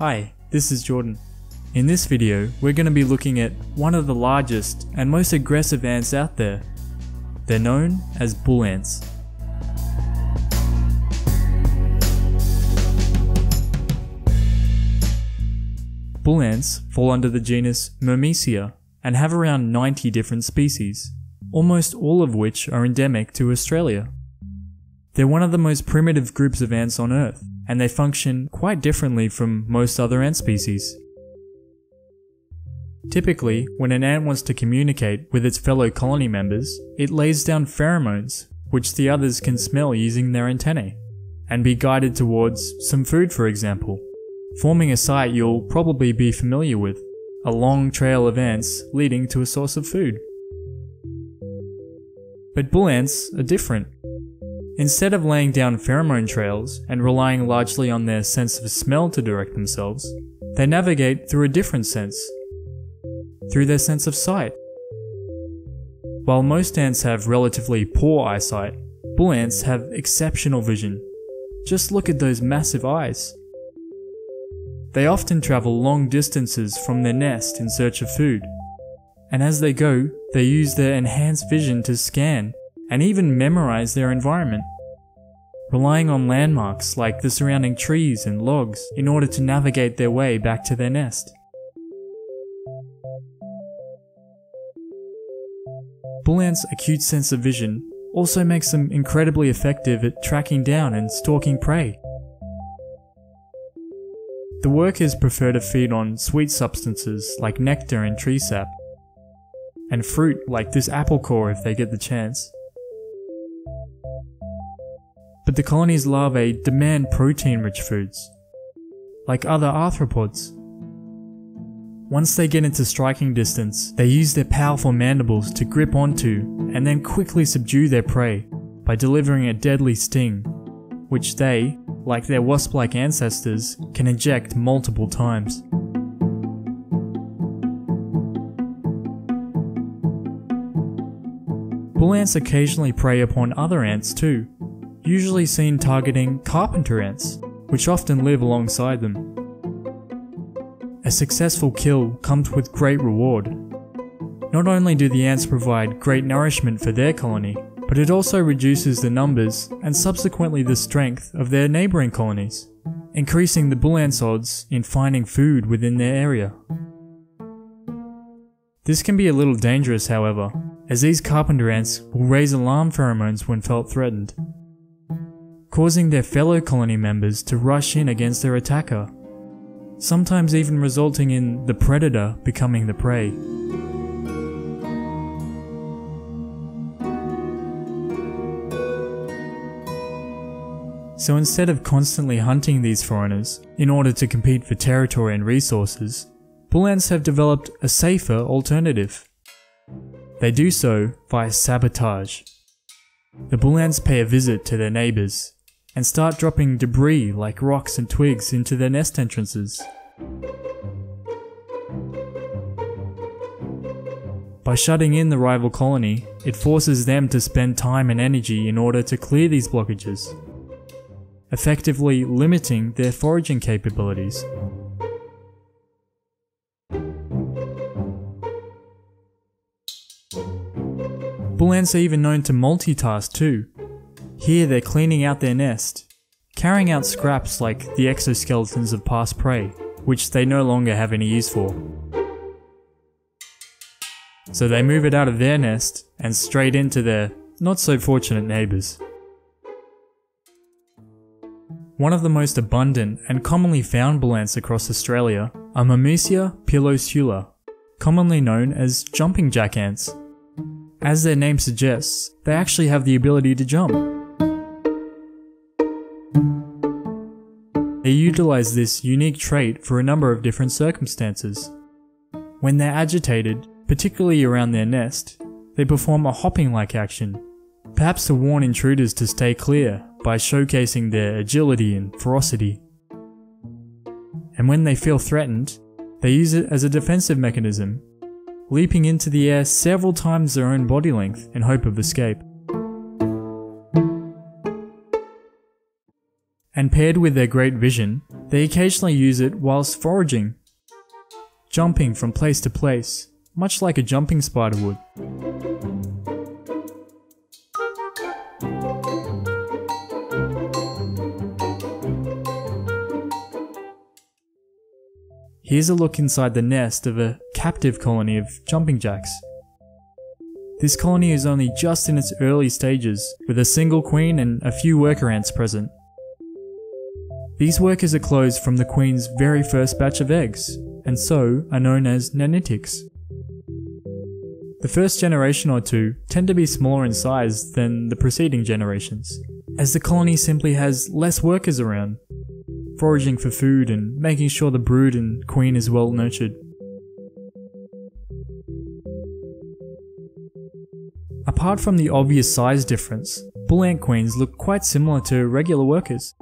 Hi, this is Jordan. In this video, we're going to be looking at one of the largest and most aggressive ants out there. They're known as bull ants. Bull ants fall under the genus Myrmecia and have around 90 different species, almost all of which are endemic to Australia. They're one of the most primitive groups of ants on Earth, and they function quite differently from most other ant species. Typically, when an ant wants to communicate with its fellow colony members, it lays down pheromones, which the others can smell using their antennae, and be guided towards some food for example, forming a sight you'll probably be familiar with, a long trail of ants leading to a source of food. But bull ants are different. Instead of laying down pheromone trails and relying largely on their sense of smell to direct themselves, they navigate through a different sense, through their sense of sight. While most ants have relatively poor eyesight, bull ants have exceptional vision. Just look at those massive eyes. They often travel long distances from their nest in search of food, and as they go, they use their enhanced vision to scan and even memorize their environment, relying on landmarks like the surrounding trees and logs in order to navigate their way back to their nest. Bull ants' acute sense of vision also makes them incredibly effective at tracking down and stalking prey. The workers prefer to feed on sweet substances like nectar and tree sap, and fruit like this apple core if they get the chance. But the colony's larvae demand protein-rich foods, like other arthropods. Once they get into striking distance, they use their powerful mandibles to grip onto and then quickly subdue their prey by delivering a deadly sting, which they, like their wasp-like ancestors, can inject multiple times. Bull ants occasionally prey upon other ants too, usually seen targeting carpenter ants, which often live alongside them. A successful kill comes with great reward. Not only do the ants provide great nourishment for their colony, but it also reduces the numbers and subsequently the strength of their neighbouring colonies, increasing the bull ants' odds in finding food within their area. This can be a little dangerous however, as these carpenter ants will raise alarm pheromones when felt threatened, causing their fellow colony members to rush in against their attacker, sometimes even resulting in the predator becoming the prey. So instead of constantly hunting these foreigners in order to compete for territory and resources, bull ants have developed a safer alternative. They do so via sabotage. The bull ants pay a visit to their neighbours and start dropping debris like rocks and twigs into their nest entrances. By shutting in the rival colony, it forces them to spend time and energy in order to clear these blockages effectively limiting their foraging capabilities. Bull ants are even known to multitask too. Here they're cleaning out their nest, carrying out scraps like the exoskeletons of past prey, which they no longer have any use for. So they move it out of their nest and straight into their not so fortunate neighbours. One of the most abundant and commonly found bull ants across Australia are Myrmecia pilosula, commonly known as jumping jack ants. As their name suggests, they actually have the ability to jump. They utilize this unique trait for a number of different circumstances. When they're agitated, particularly around their nest, they perform a hopping like action, perhaps to warn intruders to stay clear by showcasing their agility and ferocity. And when they feel threatened, they use it as a defensive mechanism, leaping into the air several times their own body length in hope of escape. And paired with their great vision, They occasionally use it whilst foraging, jumping from place to place, much like a jumping spider would. Here's a look inside the nest of a captive colony of jumping jacks. This colony is only just in its early stages, with a single queen and a few worker ants present. These workers are closed from the queen's very first batch of eggs, and so are known as nanitics. The first generation or two tend to be smaller in size than the preceding generations, as the colony simply has less workers around, foraging for food and making sure the brood and queen is well nurtured. Apart from the obvious size difference, bull ant queens look quite similar to regular workers.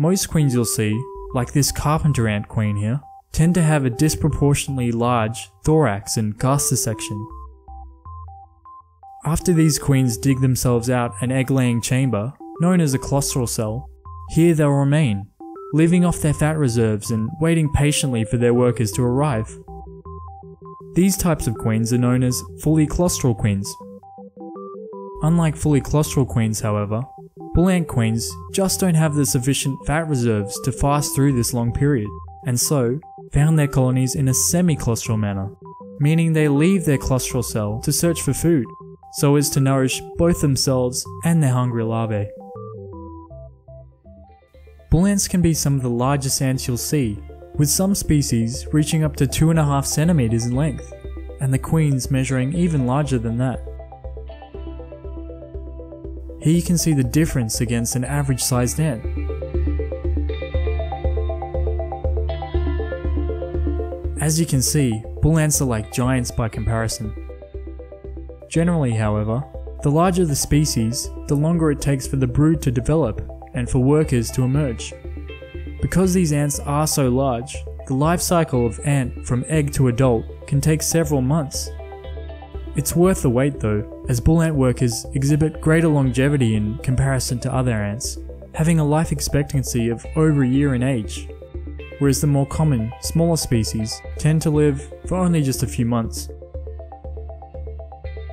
Most queens you'll see, like this carpenter ant queen here, tend to have a disproportionately large thorax and gaster section. After these queens dig themselves out an egg-laying chamber, known as a claustral cell, here they'll remain, living off their fat reserves and waiting patiently for their workers to arrive. These types of queens are known as fully claustral queens. Unlike fully claustral queens, however, bull ant queens just don't have the sufficient fat reserves to fast through this long period, and so found their colonies in a semi-claustral manner, meaning they leave their claustral cell to search for food, so as to nourish both themselves and their hungry larvae. Bull ants can be some of the largest ants you'll see, with some species reaching up to 2.5 centimeters in length, and the queens measuring even larger than that. Here you can see the difference against an average sized ant. As you can see, bull ants are like giants by comparison. Generally, however, the larger the species, the longer it takes for the brood to develop and for workers to emerge. Because these ants are so large, the life cycle of ant from egg to adult can take several months. It's worth the wait though, as bull ant workers exhibit greater longevity in comparison to other ants, having a life expectancy of over a year in age, whereas the more common, smaller species tend to live for only just a few months.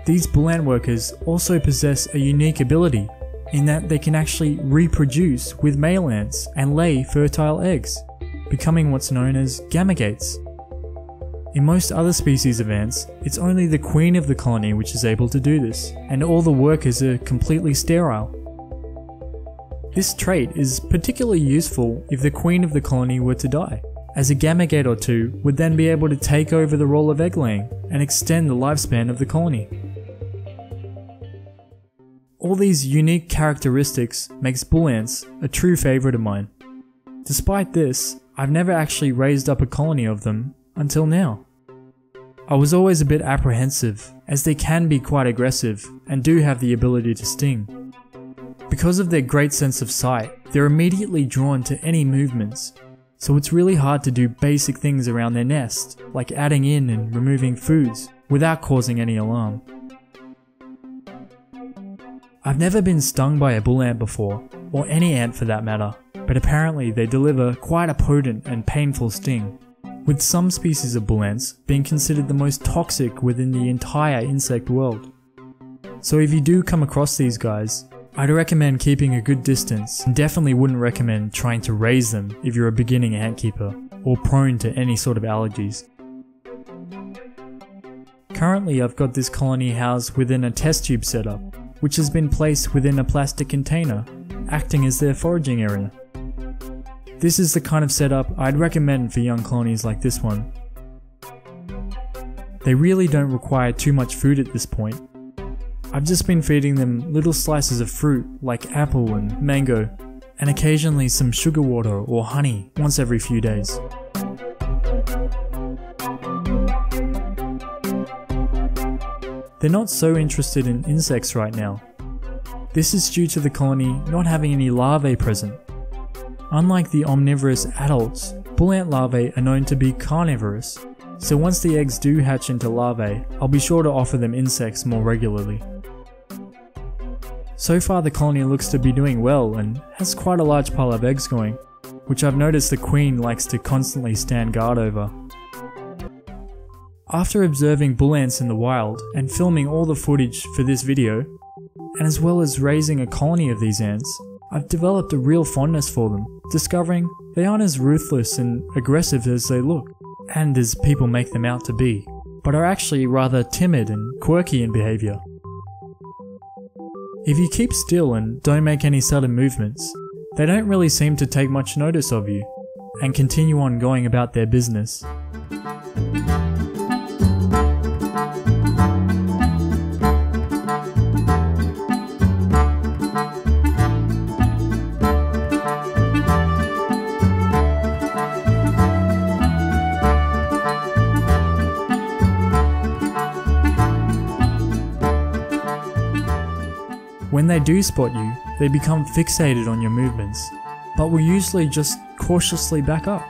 These bull ant workers also possess a unique ability in that they can actually reproduce with male ants and lay fertile eggs, becoming what's known as gamergates. In most other species of ants, it's only the queen of the colony which is able to do this, and all the workers are completely sterile. This trait is particularly useful if the queen of the colony were to die, as a gamergate or two would then be able to take over the role of egg laying and extend the lifespan of the colony. All these unique characteristics makes bull ants a true favourite of mine. Despite this, I've never actually raised up a colony of them until now. I was always a bit apprehensive, as they can be quite aggressive and do have the ability to sting. Because of their great sense of sight, they're immediately drawn to any movements, so it's really hard to do basic things around their nest, like adding in and removing foods, without causing any alarm. I've never been stung by a bull ant before, or any ant for that matter, but apparently they deliver quite a potent and painful sting, with some species of bull ants being considered the most toxic within the entire insect world. So if you do come across these guys, I'd recommend keeping a good distance and definitely wouldn't recommend trying to raise them if you're a beginning ant keeper or prone to any sort of allergies. Currently I've got this colony housed within a test tube setup which has been placed within a plastic container, acting as their foraging area. This is the kind of setup I'd recommend for young colonies like this one. They really don't require too much food at this point. I've just been feeding them little slices of fruit like apple and mango, and occasionally some sugar water or honey once every few days. They're not so interested in insects right now. This is due to the colony not having any larvae present. Unlike the omnivorous adults, bull ant larvae are known to be carnivorous, so once the eggs do hatch into larvae, I'll be sure to offer them insects more regularly. So far the colony looks to be doing well and has quite a large pile of eggs going, which I've noticed the queen likes to constantly stand guard over. After observing bull ants in the wild and filming all the footage for this video, and as well as raising a colony of these ants, I've developed a real fondness for them, discovering they aren't as ruthless and aggressive as they look, and as people make them out to be, but are actually rather timid and quirky in behaviour. If you keep still and don't make any sudden movements, they don't really seem to take much notice of you, and continue on going about their business. When they do spot you, they become fixated on your movements, but will usually just cautiously back up.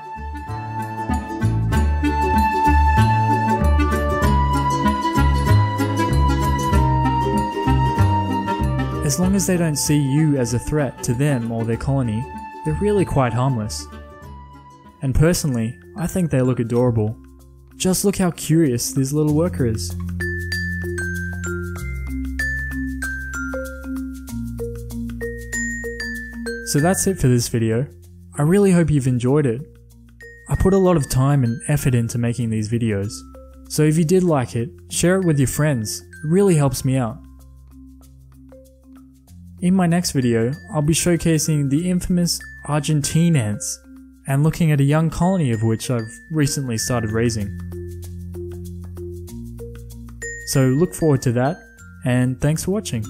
As long as they don't see you as a threat to them or their colony, they're really quite harmless. And personally, I think they look adorable. Just look how curious this little worker is. So that's it for this video. I really hope you've enjoyed it. I put a lot of time and effort into making these videos, so if you did like it, share it with your friends, it really helps me out. In my next video, I'll be showcasing the infamous Argentine ants, and looking at a young colony of which I've recently started raising. So look forward to that, and thanks for watching.